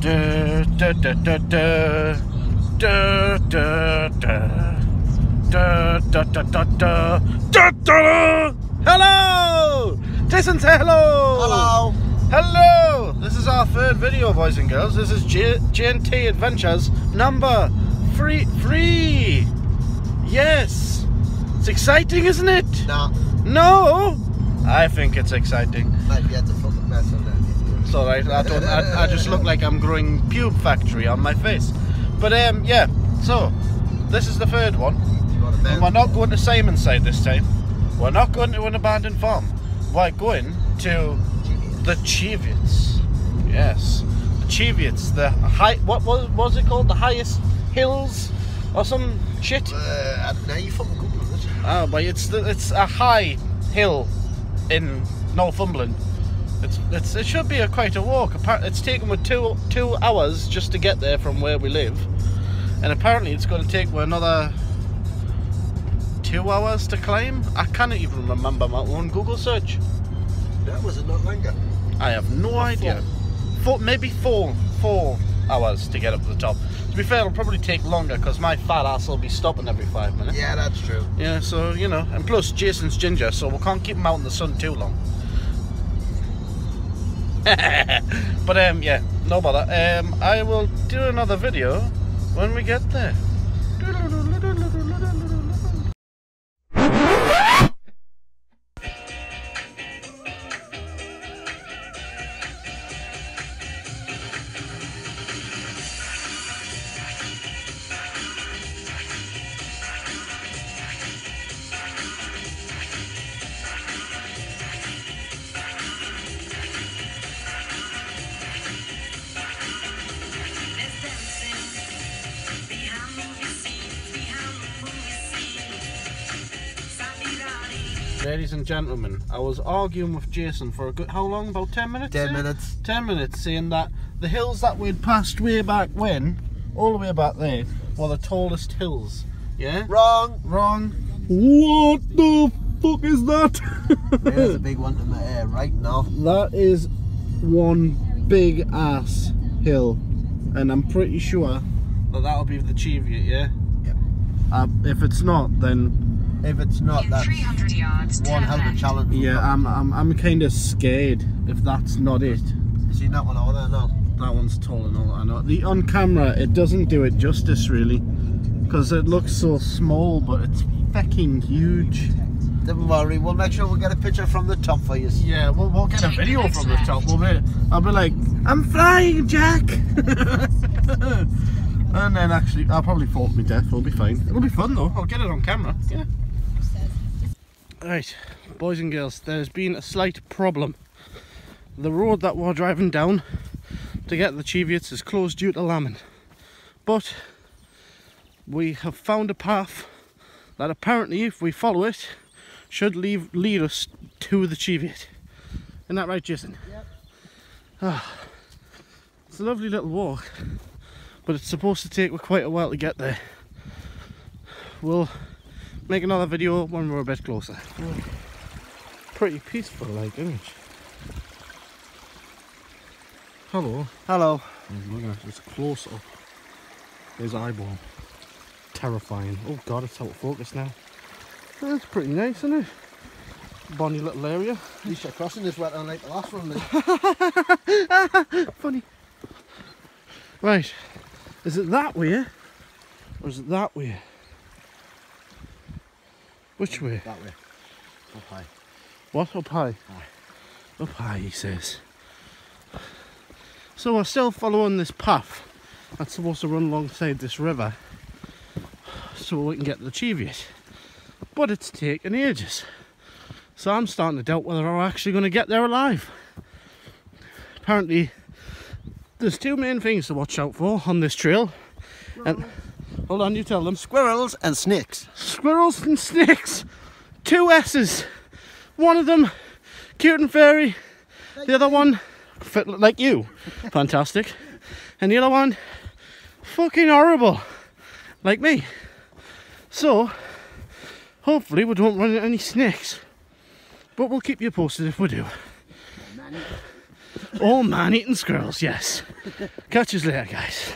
Da, da, da, da, da. Da, da, da. Da, da, da, da, da. Da, da. Hello! Jason, say hello! Hello. Hello! This is our third video, boys and girls. This is J- J&T Adventures number three. Three! Yes! It's exciting, isn't it? Nah, No! I think it's exciting. might get the fucking mess on that. It's alright. I don't. I, I just look like I'm growing pube factory on my face. But um, yeah. So this is the third one, You want a and we're not going to Simonside this time. We're not going to an abandoned farm. We're going to the Cheviots. Yes, the Cheviots. The high. What was was it called? The highest hills or some shit. Uh, I you fucking Googling it. Ah, but it's the, it's a high hill in Northumberland. It's, it's it should be a quite a walk. It's taken me two two hours just to get there from where we live, and apparently it's going to take with another two hours to climb. I can't even remember my own Google search. That was a lot longer. I have no Or idea. Four, maybe four four hours to get up to the top. To be fair, it'll probably take longer because my fat ass will be stopping every five minutes. Yeah, that's true. Yeah, so you know, and plus Jason's ginger, so we can't keep him out in the sun too long. but um, yeah, no bother. Um, I will do another video when we get there. Ladies and gentlemen, I was arguing with Jason for a good how long? About ten minutes. Ten eh? minutes. Ten minutes, saying that the hills that we'd passed way back when, all the way back there, were the tallest hills. Yeah. Wrong. Wrong. What the fuck is that? There's a big one in the air right now. that is one big ass hill, and I'm pretty sure that that'll be the Cheviot, yeah. Yep. Uh, if it's not, then If it's not, In that's 300 one turn hell of a left. challenge. yeah, I'm I'm I'm kind of scared if that's not it. See that one over there now? That one's tall and all. I know. The on camera, it doesn't do it justice really, because it looks so small, but it's fucking huge. Don't worry, we'll make sure we get a picture from the top for you. Yeah, we'll, we'll get a video from the top. We'll be, I'll be like, I'm flying, Jack. and then actually, I'll probably fall to my death. It'll be fine. It'll be fun though. I'll get it on camera. Yeah. Right, boys and girls, there's been a slight problem. The road that we're driving down to get to the Cheviots is closed due to lambing. But we have found a path that apparently, if we follow it, should leave, lead us to the Cheviot. Isn't that right, Jason? Yep. Ah, it's a lovely little walk, but it's supposed to take quite a while to get there. We'll make another video when we're a bit closer. Pretty peaceful, like, isn't it? Hello. Hello. Oh, look at it, it's close up. His eyeball. Terrifying. Oh god, it's out of focus now. That's pretty nice, isn't it? Bonny little area. At least crossing this wetland like the last one. Funny. Right. Is it that way? Eh? Or is it that way? Which way? that way. Up high. What? Up high? Up high, he says. So we're still following this path that's supposed to run alongside this river so we can get to the Cheviot. But it's taken ages. So I'm starting to doubt whether I'm actually going to get there alive. Apparently, there's two main things to watch out for on this trail. And hold on, you tell them. Squirrels and snakes. Squirrels and snakes. Two S's. One of them cute and fairy. The other one fit like you. Fantastic. And the other one fucking horrible. Like me. So hopefully we don't run into any snakes. But we'll keep you posted if we do. All man eating squirrels, yes. Catch us later, guys.